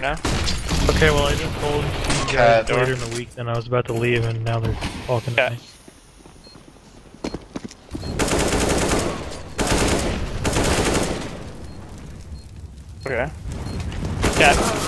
now. Okay, well I just told you Cat. later in the week, then I was about to leave, and now they're talking to me. Okay. Cat.